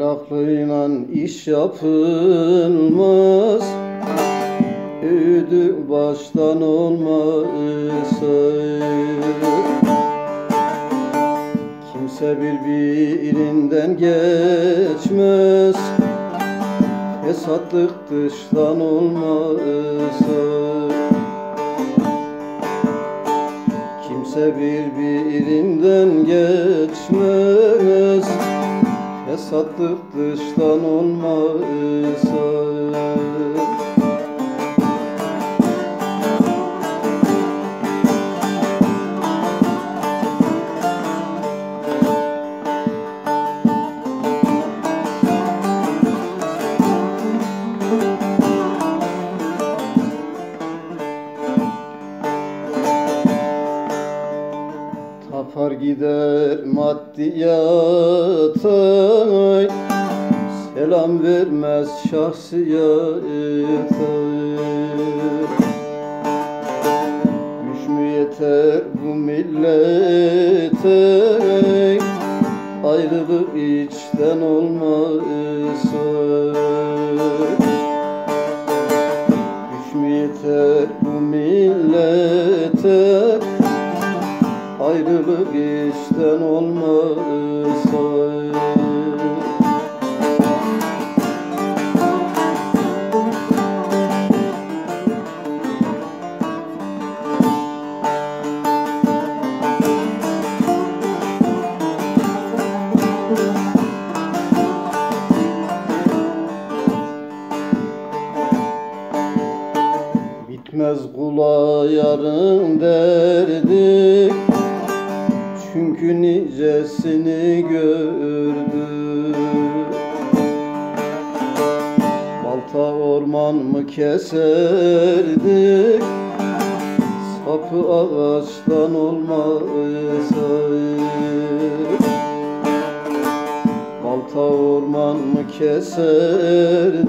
Aklıyla iş yapılmaz. Ödü baştan olmazsa. Kimse birbirinden geçmez. Fesatlık dıştan olmazsa. Kimse birbirinden geçmez Fesatlık dıştan olmazsa gider maddiyata. Selam vermez şahsiyata Güç mü yeter bu millete. Ayrılık içten olmazsa. Güç mü yeter bu millete Ayrılık işten olmazsa. Bitmez kula yarın derdi Çünkü nicesini gördü. Balta orman mı keserdik Sapı ağaçtan olmazsa Balta orman mı keserdik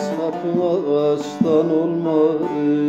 Sapı ağaçtan olmazsa